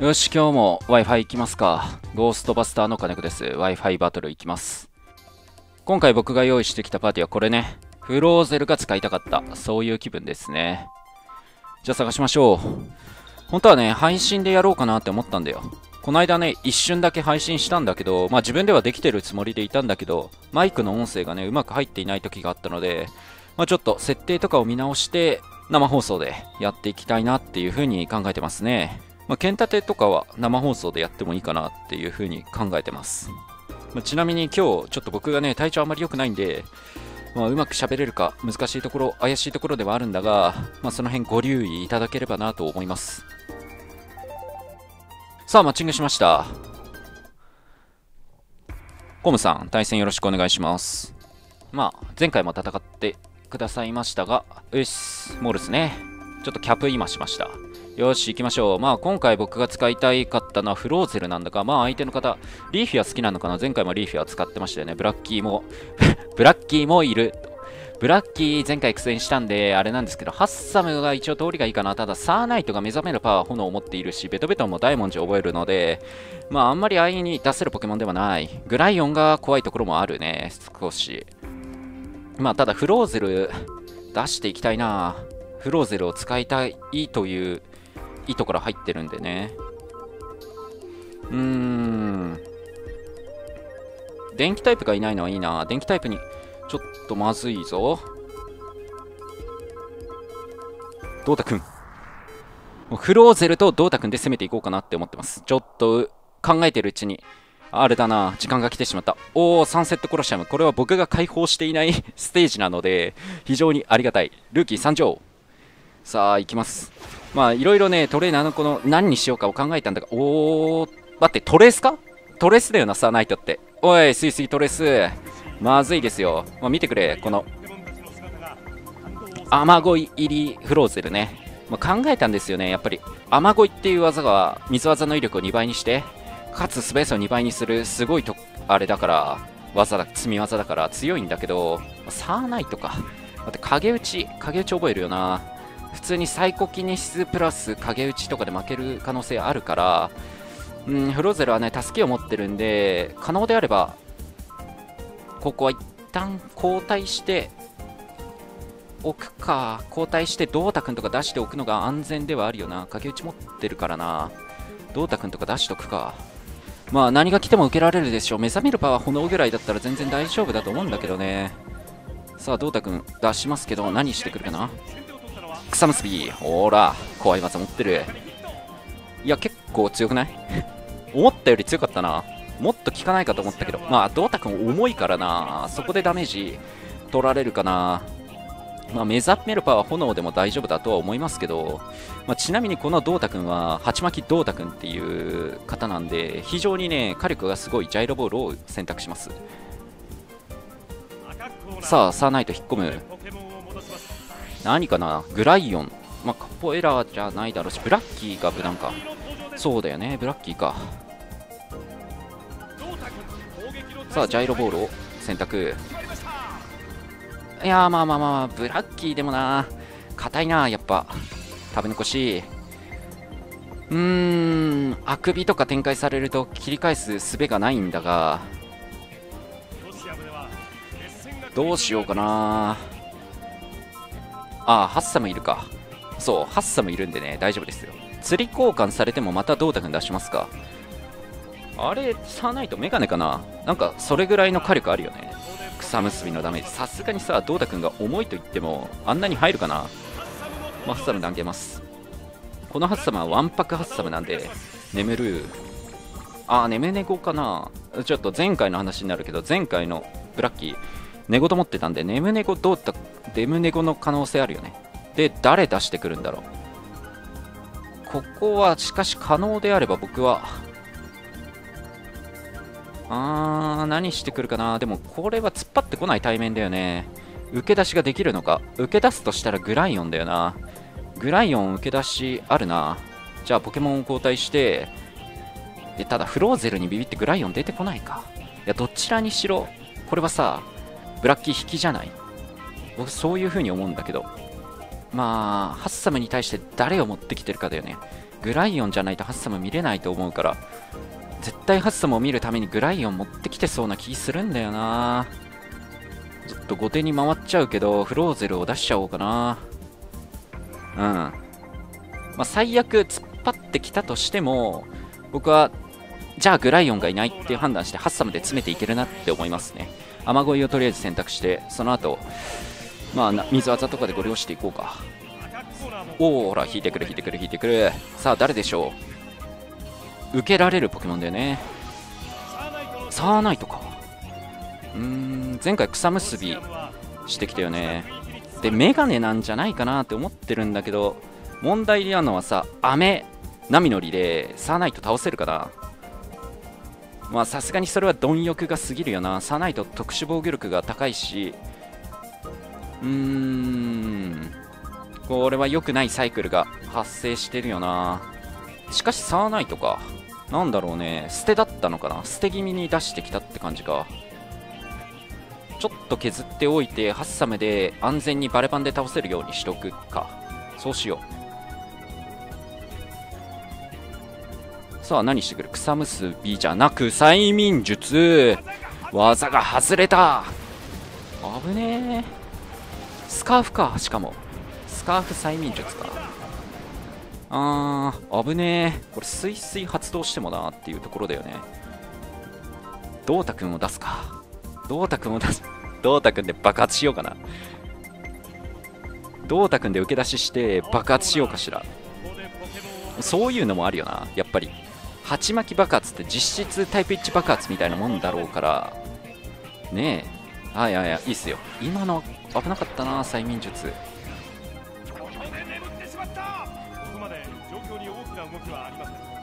よし、今日も Wi-Fi 行きますか。ゴーストバスターの金子です。Wi-Fi バトル行きます。今回僕が用意してきたパーティーはこれね。フローゼルが使いたかった。そういう気分ですね。じゃあ探しましょう。本当はね、配信でやろうかなって思ったんだよ。この間ね、一瞬だけ配信したんだけど、まあ自分ではできてるつもりでいたんだけど、マイクの音声がね、うまく入っていない時があったので、まあちょっと設定とかを見直して、生放送でやっていきたいなっていう風に考えてますね。まあ、剣立てとかは生放送でやってもいいかなっていう風に考えてます。まあちなみに今日、ちょっと僕がね、体調あまり良くないんで、まあ、うまく喋れるか難しいところ、怪しいところではあるんだが、まあ、その辺ご留意いただければなと思います。さあ、マッチングしました。コムさん、対戦よろしくお願いします。まあ、前回も戦ってくださいましたが、よし、モールスね。ちょっとキャップ今しました。よし、行きましょう。まあ、今回僕が使いたいかったのはフローゼルなんだが、まあ、相手の方、リーフィア好きなのかな？前回もリーフィア使ってましたよね。ブラッキーも、ブラッキーもいる。ブラッキー前回苦戦したんで、あれなんですけど、ハッサムが一応通りがいいかな。ただ、サーナイトが目覚めるパワー、炎を持っているし、ベトベトも大文字を覚えるので、まあ、あんまり安易に出せるポケモンではない。グライオンが怖いところもあるね、少し。まあ、ただ、フローゼル出していきたいな。フローゼルを使いたいという意図から入ってるんでね。うーん。電気タイプがいないのはいいな。電気タイプにちょっとまずいぞ。ドータくん。もうフローゼルとドータくんで攻めていこうかなって思ってます。ちょっと考えてるうちに、あれだな、時間が来てしまった。おー、サンセットコロシアム。これは僕が開放していない ステージなので、非常にありがたい。ルーキー参上。さあ、行きます。まあ、いろいろね、トレーナーのこの何にしようかを考えたんだが、おー、待って、トレースか？トレースだよな、サーナイトって。おい、スイスイトレース。まずいですよ。まあ、見てくれ、この、雨乞い入りフローゼルね。まあ、考えたんですよね、やっぱり。雨乞いっていう技が水技の威力を2倍にして、かつスペースを2倍にする、すごいと、あれだから、技だ、積み技だから強いんだけど、サーナイトか。だって影打ち、影打ち覚えるよな。普通にサイコキネシスプラス影打ちとかで負ける可能性あるから、うん、フローゼルはね、助けを持ってるんで、可能であれば、ここは一旦交代しておくか、交代してドータ君とか出しておくのが安全ではあるよな。影打ち持ってるからな。ドータ君とか出しとくか。まあ何が来ても受けられるでしょう。目覚めるパワー炎ぐらいだったら全然大丈夫だと思うんだけどね。さあ、ドータ君出しますけど、何してくるかな？草結び。ほら、怖い技持ってる。いや、結構強くない？思ったより強かったな。もっと効かないかと思ったけど、まあ、ドータ君重いからな。そこでダメージ取られるかな。まあ、目覚めるパワー炎でも大丈夫だとは思いますけど、まあ、ちなみにこのドータ君は、鉢巻きドータ君っていう方なんで、非常にね、火力がすごいジャイロボールを選択します。さあ、サーナイト引っ込む。何かな？グライオン。まあ、カポエラーじゃないだろうし、ブラッキーが無難か。そうだよね、ブラッキーか。さあ、ジャイロボールを選択。いや、まあまあまあ、ブラッキーでもな、硬いな、やっぱ。食べ残し。うーん、あくびとか展開されると切り返す術がないんだが、どうしようかな。ああ、ハッサムいるか。そう、ハッサムいるんでね、大丈夫ですよ。釣り交換されてもまたドータ君出しますか。あれ、サーナイトメガネかななんか、それぐらいの火力あるよね。草結びのダメージ。さすがにさ、ドータ君が重いと言っても、あんなに入るかなまあ、ハッサム投げます。このハッサムはワンパクハッサムなんで、眠る。あー、眠猫かなちょっと前回の話になるけど、前回のブラッキー、寝言持ってたんで、眠猫どうだデムネゴの可能性あるよね。で、誰出してくるんだろう。ここは、しかし可能であれば僕は、あー、何してくるかな。でも、これは突っ張ってこない対面だよね。受け出しができるのか。受け出すとしたらグライオンだよな。グライオン受け出しあるな。じゃあ、ポケモンを交代して、で、ただ、フローゼルにビビってグライオン出てこないか。いや、どちらにしろ、これはさ、ブラッキー引きじゃない？僕そういう風に思うんだけど。まあハッサムに対して誰を持ってきてるかだよね。グライオンじゃないとハッサム見れないと思うから。絶対ハッサムを見るためにグライオン持ってきてそうな気するんだよな。ちょっと後手に回っちゃうけどフローゼルを出しちゃおうかな。うん。まあ最悪突っ張ってきたとしても僕はじゃあグライオンがいないっていう判断してハッサムで詰めていけるなって思いますね。雨乞いをとりあえず選択してその後まあ水技とかでご利用していこうか。おおほら引いてくる引いてくる引いてくる。さあ誰でしょう？受けられるポケモンだよね。サーナイトか。うん前回草結びしてきたよね。でメガネなんじゃないかなって思ってるんだけど問題なのはさ雨波乗りでサーナイト倒せるかな？まあさすがにそれは貪欲が過ぎるよな。サーナイト特殊防御力が高いし。うーん。これは良くないサイクルが発生してるよな。しかしサーナイトか。なんだろうね。捨てだったのかな。捨て気味に出してきたって感じか。ちょっと削っておいてハッサムで安全にバレパンで倒せるようにしとくか。そうしよう。さあ何してくる？草結びじゃなく催眠術。技が外れた。危ねえ。スカーフかしかも。スカーフ催眠術か。あー危ねえ。これスイスイ発動してもなっていうところだよね。ドータ君を出すか。ドータ君を出す。ドータ君で爆発しようかな。ドータ君で受け出しして爆発しようかしら。そういうのもあるよなやっぱり。鉢巻き爆発って実質タイプ1爆発みたいなもんだろうから。ねえ。はいはいはいいいっすよ。今の危なかったな催眠術。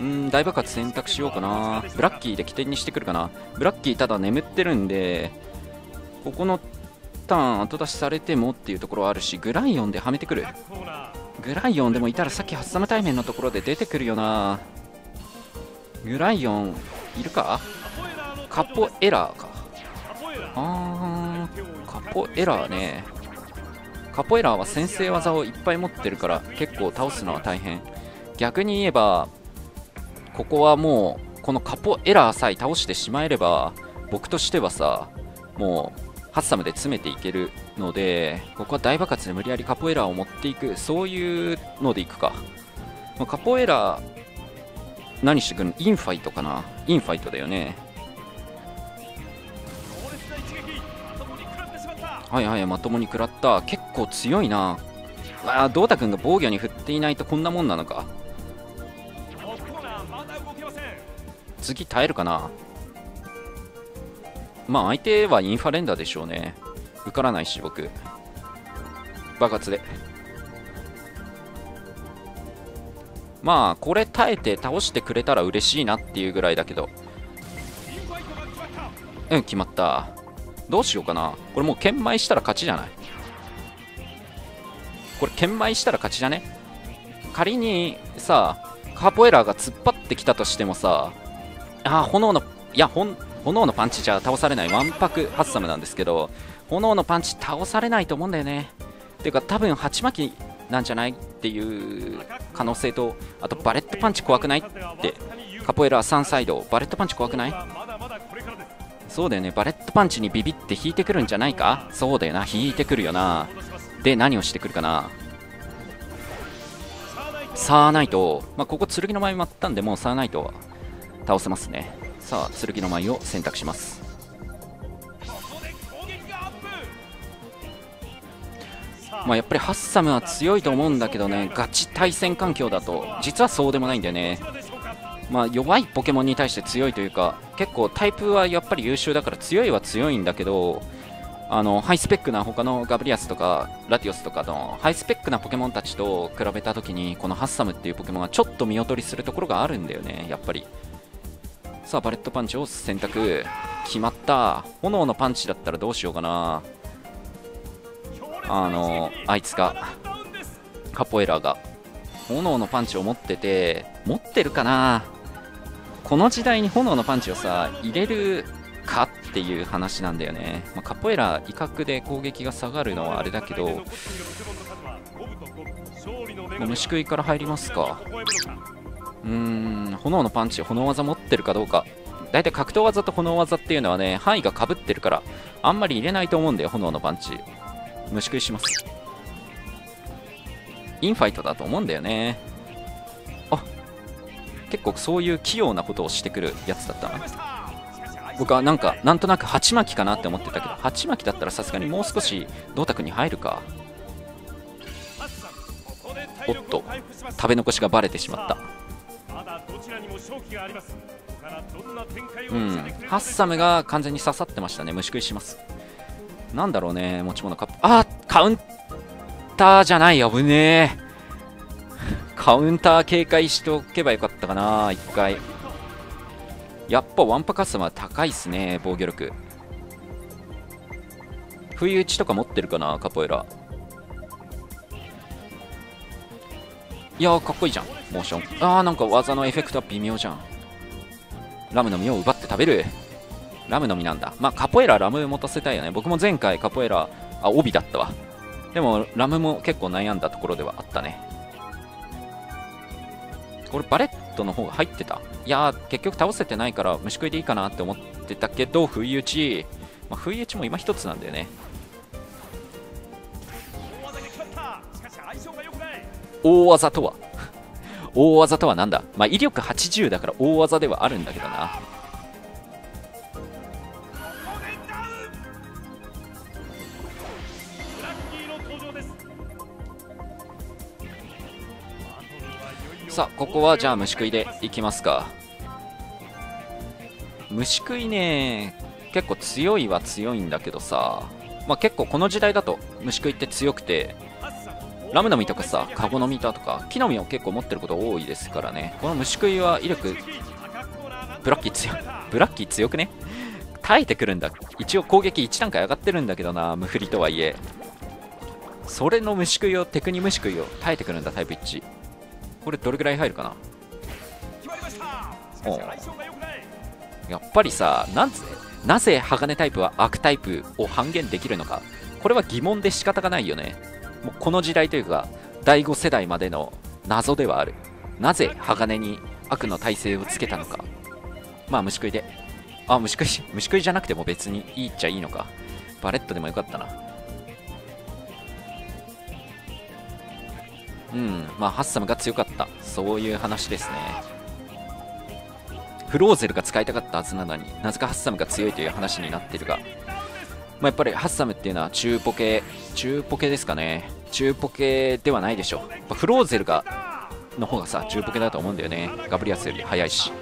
うん大爆発選択しようかな。ブラッキーで起点にしてくるかな。ブラッキーただ眠ってるんでここのターン後出しされてもっていうところはあるしグライオンではめてくる。グライオンでもいたらさっきハッサム対面のところで出てくるよなグライオンいるか？カポエラーか。あーカポエラーね。カポエラーは先制技をいっぱい持ってるから結構倒すのは大変。逆に言えばここはもうこのカポエラーさえ倒してしまえれば僕としてはさもうハッサムで詰めていけるのでここは大爆発で無理やりカポエラーを持っていくそういうのでいくか。カポエラー何してくるの？インファイトかな？インファイトだよね。はいはいまともに食らった。結構強いな。わあドータ君が防御に振っていないとこんなもんなのか。次耐えるかな？まあ相手はインファレンダーでしょうね。受からないし僕。爆発でまあこれ耐えて倒してくれたら嬉しいなっていうぐらいだけど。うん決まった。どうしようかな。これもう研磨したら勝ちじゃない。これ研磨したら勝ちじゃね？仮にさカポエラーが突っ張ってきたとしてもさあ炎のいや炎のパンチじゃ倒されない。ワンパクハッサムなんですけど炎のパンチ倒されないと思うんだよね。ていうか多分鉢巻きなんじゃないっていう可能性とあとバレットパンチ怖くないって。カポエラ3サイド。バレットパンチ怖くない？そうだよね。バレットパンチにビビって引いてくるんじゃないか？そうだよな。引いてくるよな。で何をしてくるかな？サーナイト、まあ、ここ剣の舞もあったんでもうサーナイトは倒せますね。さあ剣の舞を選択します。まあ、やっぱりハッサムは強いと思うんだけどねガチ対戦環境だと実はそうでもないんだよね。まあ、弱いポケモンに対して強いというか結構タイプはやっぱり優秀だから強いは強いんだけどあのハイスペックな他のガブリアスとかラティオスとかのハイスペックなポケモンたちと比べた時にこのハッサムっていうポケモンがちょっと見劣りするところがあるんだよねやっぱり。さあバレットパンチを選択。決まった。炎のパンチだったらどうしようかな。あのあいつがカポエラが炎のパンチを持ってて持ってるかな？この時代に炎のパンチをさ入れるかっていう話なんだよね、まあ、カポエラ威嚇で攻撃が下がるのはあれだけど虫食いから入りますか。うーん炎のパンチ炎技持ってるかどうか。大体格闘技と炎技っていうのはね範囲がかぶってるからあんまり入れないと思うんだよ炎のパンチ。虫食いします。インファイトだと思うんだよね。あ結構そういう器用なことをしてくるやつだったな。僕はなんかなんとなく鉢巻きかなって思ってたけど鉢巻きだったらさすがにもう少し銅鐸に入るか。おっと食べ残しがバレてしまった。うんハッサムが完全に刺さってましたね。虫食いします。なんだろうね持ち物カッあカウンターじゃない危ねえ。カウンター警戒しておけばよかったかな一回。やっぱワンパカスタムは高いっすね防御力。不意打ちとか持ってるかなカポエラ。いやーかっこいいじゃんモーション。あーなんか技のエフェクトは微妙じゃん。ラムの実を奪って食べる。ラムの実なんだ。まあカポエララム持たせたいよね。僕も前回カポエラあ帯だったわ。でもラムも結構悩んだところではあったね。これバレットの方が入ってた？いやー結局倒せてないから虫食いでいいかなって思ってたけど不意打ち、まあ、不意打ちも今一つなんだよね。大技とは？大技とはなんだ？まあ威力80だから大技ではあるんだけどなさあここはじゃあ虫食いでいきますか。虫食いね結構強いは強いんだけどさ。まあ結構この時代だと虫食いって強くてラムの実とかさカゴの実だとか木の実を結構持ってること多いですからね。この虫食いは威力ブラッキー強ブラッキー強くね？耐えてくるんだ。一応攻撃1段階上がってるんだけどな無振りとはいえ。それの虫食いをテクニ虫食いを耐えてくるんだタイプ1これどれぐらい入るかな？やっぱりさなぜなぜ鋼タイプは悪タイプを半減できるのか。これは疑問で仕方がないよね。もうこの時代というか第5世代までの謎ではある。なぜ鋼に悪の耐性をつけたのか。まあ虫食いで。あ虫食い虫食いじゃなくても別にいいっちゃいいのか。バレットでもよかったなうん。まあハッサムが強かった。そういう話ですね。フローゼルが使いたかったはずなのになぜかハッサムが強いという話になってるが。まあ、やっぱりハッサムっていうのは厨ポケ厨ポケですかね。厨ポケではないでしょう。フローゼルがの方がさ厨ポケだと思うんだよね。ガブリアスより速いし。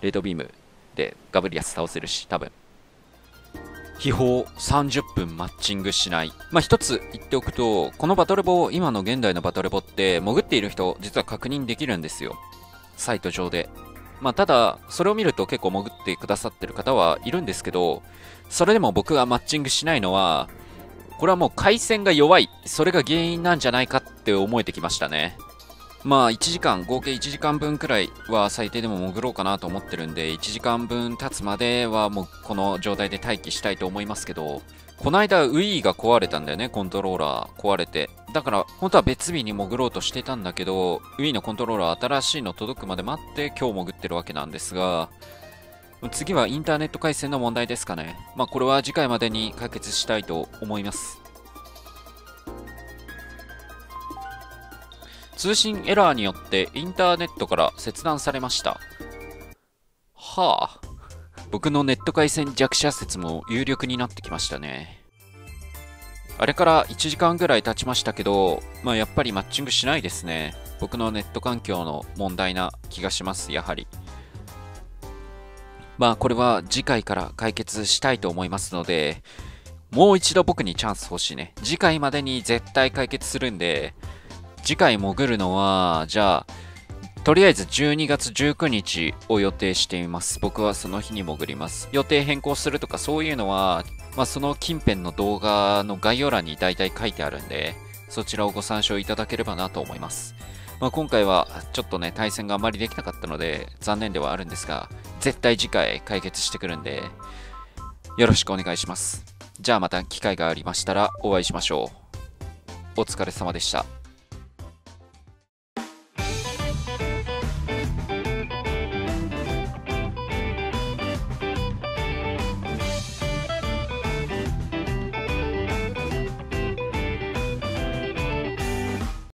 冷凍ビームでガブリアス倒せるし多分。悲報30分マッチングしない。まあ、一つ言っておくと、このバトレボ、今の現代のバトレボって潜っている人、実は確認できるんですよ。サイト上で。まあ、ただ、それを見ると結構潜ってくださってる方はいるんですけど、それでも僕がマッチングしないのは、これはもう回線が弱い。それが原因なんじゃないかって思えてきましたね。まあ1時間、合計1時間分くらいは最低でも潜ろうかなと思ってるんで、1時間分経つまではもうこの状態で待機したいと思いますけど、この間 Wii が壊れたんだよね、コントローラー壊れて。だから本当は別日に潜ろうとしてたんだけど、Wii のコントローラー新しいの届くまで待って今日潜ってるわけなんですが、次はインターネット回線の問題ですかね。まあこれは次回までに解決したいと思います。通信エラーによってインターネットから切断されました。はあ。僕のネット回線弱者説も有力になってきましたね。あれから1時間ぐらい経ちましたけど、まあやっぱりマッチングしないですね。僕のネット環境の問題な気がします、やはり。まあこれは次回から解決したいと思いますので、もう一度僕にチャンス欲しいね。次回までに絶対解決するんで、次回潜るのは、じゃあ、とりあえず12月19日を予定しています。僕はその日に潜ります。予定変更するとかそういうのは、まあ、その近辺の動画の概要欄に大体書いてあるんで、そちらをご参照いただければなと思います。まあ、今回はちょっとね、対戦があまりできなかったので、残念ではあるんですが、絶対次回解決してくるんで、よろしくお願いします。じゃあまた機会がありましたらお会いしましょう。お疲れ様でした。